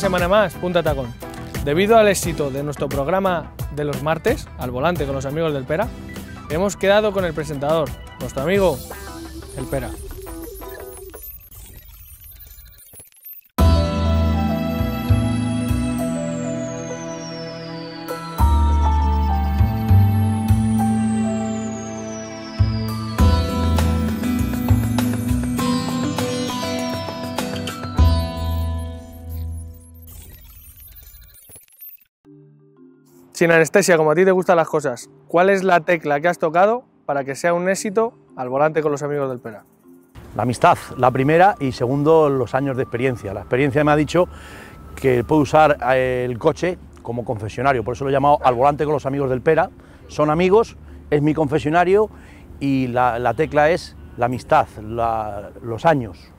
semana más, Punta Tacón. Debido al éxito de nuestro programa de los martes, al volante con los amigos del Pera, hemos quedado con el presentador, nuestro amigo, el Pera. Sin anestesia, como a ti te gustan las cosas, ¿cuál es la tecla que has tocado para que sea un éxito al volante con los amigos del Pera? La amistad, la primera, y segundo, los años de experiencia. La experiencia me ha dicho que puedo usar eh, el coche como confesionario, por eso lo he llamado al volante con los amigos del Pera. Son amigos, es mi confesionario y la, tecla es la amistad, los años.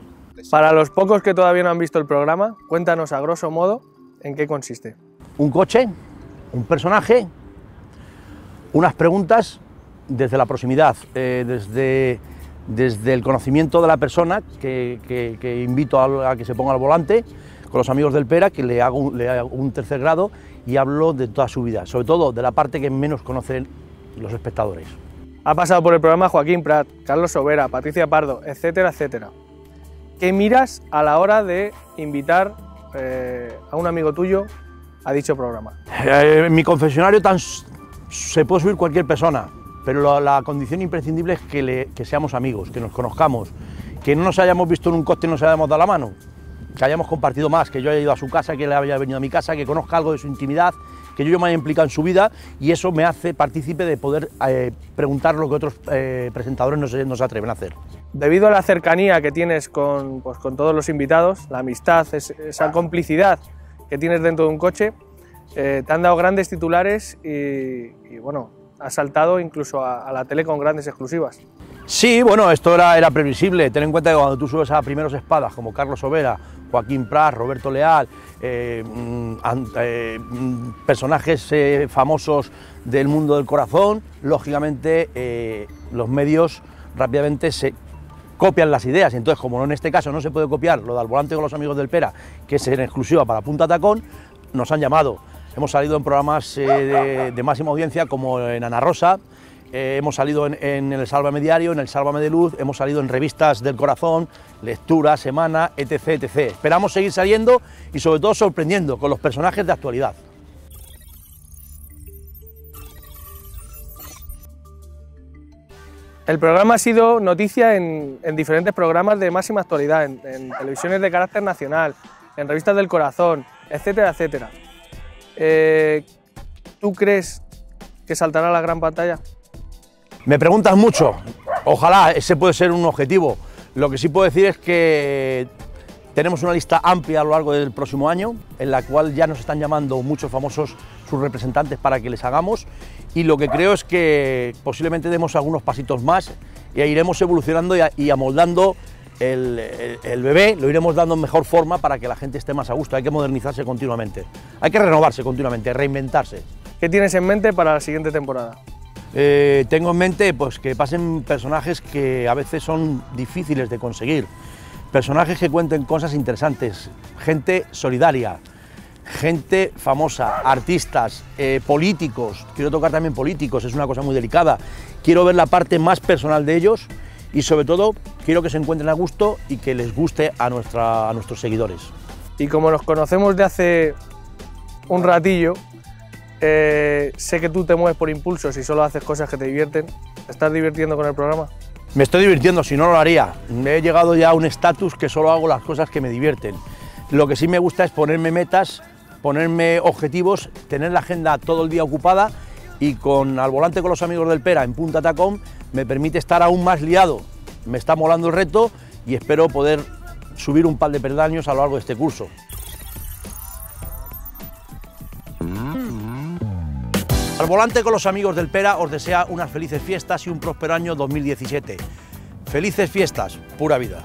Para los pocos que todavía no han visto el programa, cuéntanos a grosso modo en qué consiste. Un coche un personaje, unas preguntas desde la proximidad, eh, desde, desde el conocimiento de la persona, que, invito a, que se ponga al volante, con los amigos del Pera, que le hago, un tercer grado y hablo de toda su vida, sobre todo de la parte que menos conocen los espectadores. Ha pasado por el programa Joaquín Prat, Carlos Sobera, Patricia Pardo, etcétera, etcétera. ¿Qué miras a la hora de invitar eh, a un amigo tuyo a dicho programa? Eh, en mi confesionario tan, se puede subir cualquier persona, pero la, condición imprescindible es que, que, seamos amigos, que nos conozcamos, que no nos hayamos visto en un coste y nos hayamos dado la mano, que hayamos compartido más, que yo haya ido a su casa, que él haya venido a mi casa, que conozca algo de su intimidad, que yo me haya implicado en su vida y eso me hace partícipe de poder eh, preguntar lo que otros eh, presentadores no se, no se, atreven a hacer. Debido a la cercanía que tienes con, pues, con todos los invitados, la amistad, esa complicidad que tienes dentro de un coche, eh, te han dado grandes titulares y, bueno, has saltado incluso a, la tele con grandes exclusivas. Sí, bueno, esto era, era previsible. Ten en cuenta que cuando tú subes a primeros espadas como Carlos Overa, Joaquín Prat, Roberto Leal, eh, mm, eh, personajes famosos del mundo del corazón, lógicamente los medios rápidamente se copian las ideas. Entonces, como en este caso no se puede copiar lo del volante con los amigos del Pera, que es en exclusiva para Punta Tacón, nos han llamado. Hemos salido en programas eh, de, máxima audiencia como en Ana Rosa, eh, hemos salido en, el Sálvame Diario, en el Sálvame de Luz, hemos salido en revistas del corazón, lectura, semana, etc, etc. Esperamos seguir saliendo y sobre todo sorprendiendo con los personajes de actualidad. El programa ha sido noticia en, diferentes programas de máxima actualidad, en, televisiones de carácter nacional, en revistas del corazón, etcétera, etcétera. Eh, ¿Tú crees que saltará a la gran pantalla? Me preguntas mucho. Ojalá ese puede ser un objetivo. Lo que sí puedo decir es que tenemos una lista amplia a lo largo del próximo año, en la cual ya nos están llamando muchos famosos sus representantes para que les hagamos. Y lo que creo es que posiblemente demos algunos pasitos más y iremos evolucionando y, amoldando el, bebé, lo iremos dando en mejor forma para que la gente esté más a gusto, hay que modernizarse continuamente, hay que renovarse continuamente, reinventarse. ¿Qué tienes en mente para la siguiente temporada? Eh, tengo en mente pues, que pasen personajes que a veces son difíciles de conseguir, personajes que cuenten cosas interesantes, gente solidaria, gente famosa, artistas, eh, políticos, quiero tocar también políticos, es una cosa muy delicada, quiero ver la parte más personal de ellos y sobre todo quiero que se encuentren a gusto y que les guste a, nuestra, a nuestros seguidores. Y como nos conocemos de hace un ratillo, eh, sé que tú te mueves por impulsos y solo haces cosas que te divierten. ¿Te estás divirtiendo con el programa? Me estoy divirtiendo, si no lo haría. Me he llegado ya a un estatus que solo hago las cosas que me divierten. Lo que sí me gusta es ponerme metas ponerme objetivos, tener la agenda todo el día ocupada y con al volante con los amigos del Pera en Punta Tacón me permite estar aún más liado. Me está molando el reto y espero poder subir un par de peldaños a lo largo de este curso. Al volante con los amigos del Pera os desea unas felices fiestas y un próspero año 2017. Felices fiestas, pura vida.